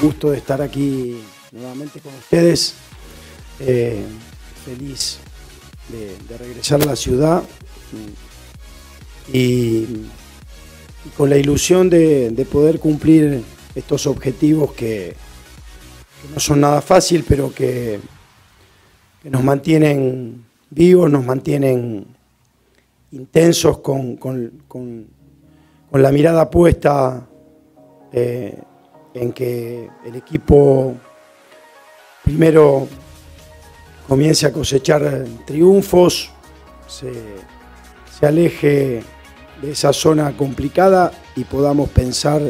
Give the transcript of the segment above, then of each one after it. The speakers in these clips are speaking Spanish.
Gusto de estar aquí nuevamente con ustedes. Eh, feliz de, regresar a la ciudad y, con la ilusión de, poder cumplir estos objetivos que, no son nada fácil, pero que, nos mantienen vivos, nos mantienen intensos con, con, con, con la mirada puesta eh, en que el equipo primero comience a cosechar triunfos, se, aleje de esa zona complicada y podamos pensar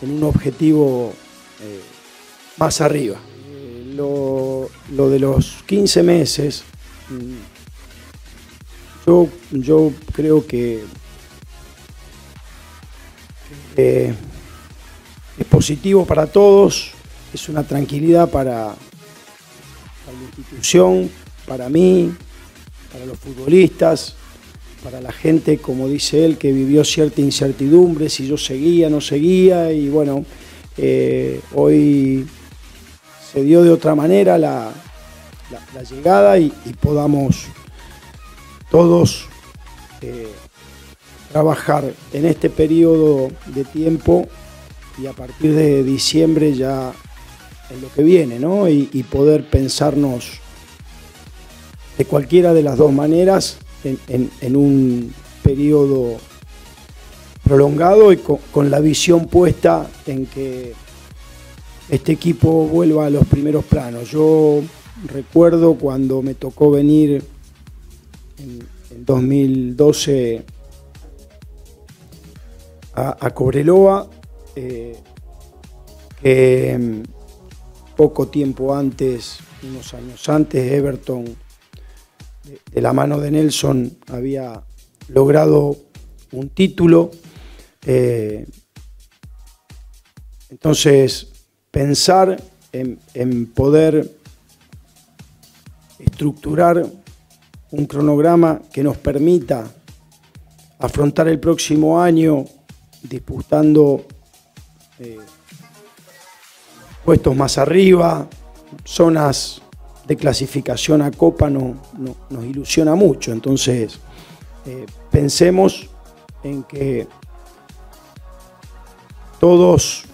en un objetivo eh, más arriba. Eh, lo, de los 15 meses, mm, yo, yo creo que es positivo para todos, es una tranquilidad para, la institución, para mí, para los futbolistas, para la gente, como dice él, que vivió cierta incertidumbre, si yo seguía, no seguía, y bueno, eh, hoy se dio de otra manera la, llegada y, podamos todos eh, trabajar en este periodo de tiempo y a partir de diciembre ya en lo que viene, ¿no? Y, poder pensarnos de cualquiera de las dos maneras en, un periodo prolongado y con, la visión puesta en que este equipo vuelva a los primeros planos. Yo recuerdo cuando me tocó venir en, 2012 a, Cobreloa, eh, que mm, poco tiempo antes, unos años antes, Everton, de, la mano de Nelson, había logrado un título. Eh, entonces, pensar en, en, poder estructurar un cronograma que nos permita afrontar el próximo año disputando eh, puestos más arriba, zonas de clasificación a Copa no, nos ilusiona mucho. Entonces, eh, pensemos en que todos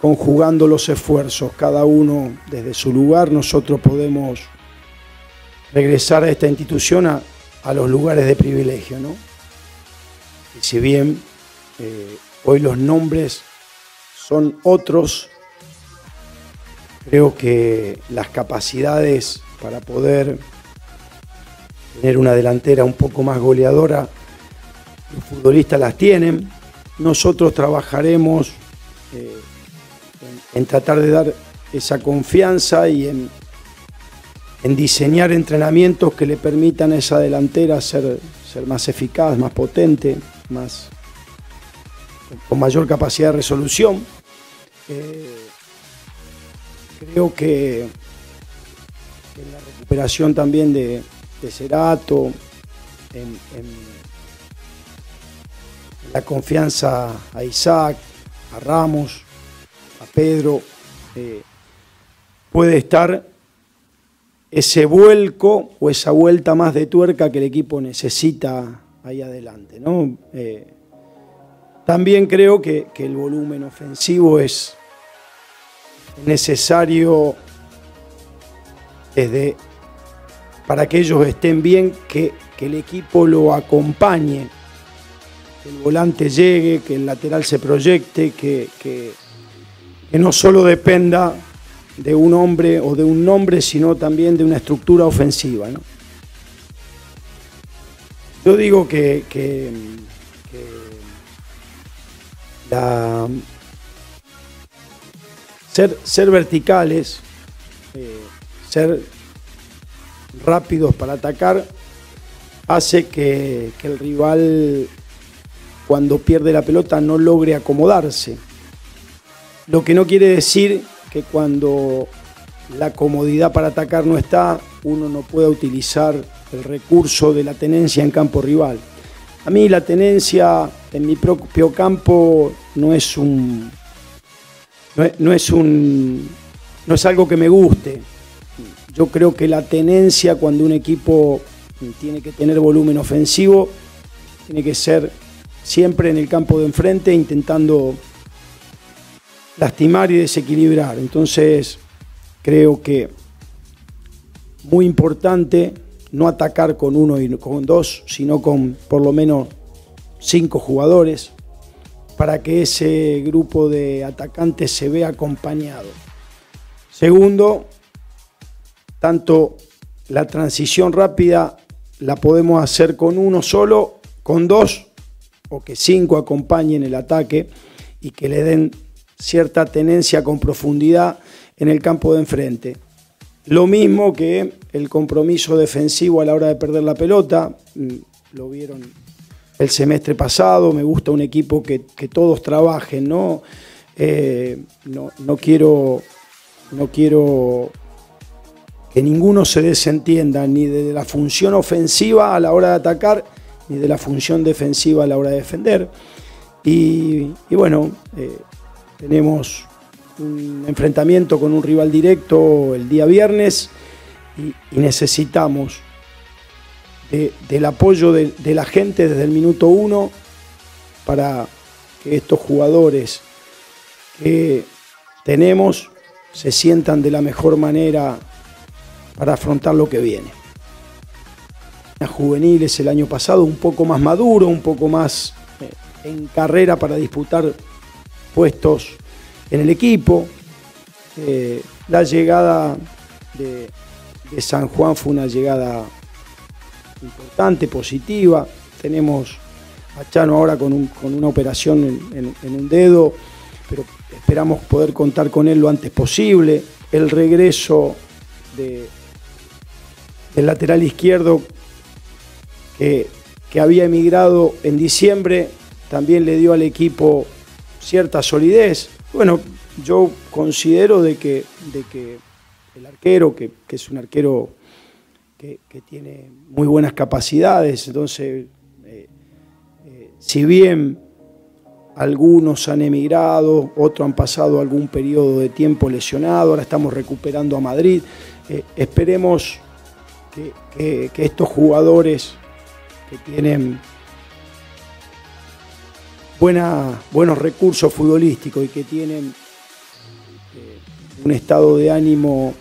conjugando los esfuerzos, cada uno desde su lugar, nosotros podemos regresar a esta institución a, los lugares de privilegio. ¿no? Y si bien eh, hoy los nombres son otros. Creo que las capacidades para poder tener una delantera un poco más goleadora, los futbolistas las tienen. Nosotros trabajaremos eh, en, tratar de dar esa confianza y en, diseñar entrenamientos que le permitan a esa delantera ser, ser más eficaz, más potente, más, con mayor capacidad de resolución. Creo que en la recuperación también de, Cerato, en, la confianza a Isaac, a Ramos, a Pedro, eh, puede estar ese vuelco o esa vuelta más de tuerca que el equipo necesita ahí adelante. ¿no? Eh, también creo que, el volumen ofensivo es necesario desde para que ellos estén bien, que, el equipo lo acompañe, que el volante llegue, que el lateral se proyecte, que, que no solo dependa de un hombre o de un nombre, sino también de una estructura ofensiva. Yo digo que, ser, verticales, eh, ser rápidos para atacar, hace que, el rival cuando pierde la pelota no logre acomodarse. Lo que no quiere decir que cuando la comodidad para atacar no está, uno no puede utilizar el recurso de la tenencia en campo rival. A mí la tenencia en mi propio campo no es un no es, un no es algo que me guste. Yo creo que la tenencia cuando un equipo tiene que tener volumen ofensivo tiene que ser siempre en el campo de enfrente intentando lastimar y desequilibrar. Entonces, creo que muy importante no atacar con uno y con dos, sino con por lo menos cinco jugadores para que ese grupo de atacantes se vea acompañado. Segundo, tanto la transición rápida la podemos hacer con uno solo, con dos, o que cinco acompañen el ataque y que le den cierta tenencia con profundidad en el campo de enfrente. Lo mismo que el compromiso defensivo a la hora de perder la pelota, mm, lo vieron el semestre pasado, me gusta un equipo que, todos trabajen, ¿no? Eh, ¿no? no, quiero, no quiero que ninguno se desentienda ni de la función ofensiva a la hora de atacar, ni de la función defensiva a la hora de defender. Y, bueno, eh, tenemos un enfrentamiento con un rival directo el día viernes y, necesitamos del apoyo de, la gente desde el minuto uno para que estos jugadores que tenemos se sientan de la mejor manera para afrontar lo que viene. Las juveniles el año pasado un poco más maduro, un poco más eh, en carrera para disputar puestos en el equipo. Eh, la llegada de, San Juan fue una llegada importante, positiva. Tenemos a Chano ahora con, una operación en, un dedo, pero esperamos poder contar con él lo antes posible. El regreso del lateral izquierdo que, que había emigrado en diciembre también le dio al equipo cierta solidez. Bueno, yo considero de que, de que el arquero, que, es un arquero que, tiene muy buenas capacidades, entonces, eh, eh, si bien algunos han emigrado, otros han pasado algún periodo de tiempo lesionado, ahora estamos recuperando a Madrid, eh, esperemos que estos jugadores que tienen buenos recursos futbolísticos y que tienen un estado de ánimo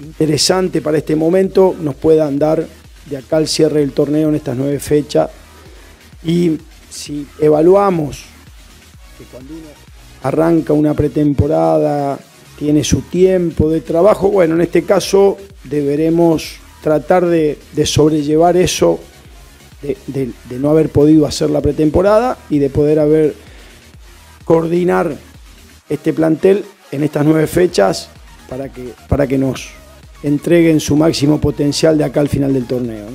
interesante para este momento, nos puedan dar de acá al cierre del torneo en estas nueve fechas. Y si evaluamos que cuando uno arranca una pretemporada, tiene su tiempo de trabajo, bueno, en este caso deberemos tratar de sobrellevar eso de, no haber podido hacer la pretemporada y de poder haber coordinar este plantel en estas nueve fechas para que, para que nos entreguen su máximo potencial de acá al final del torneo.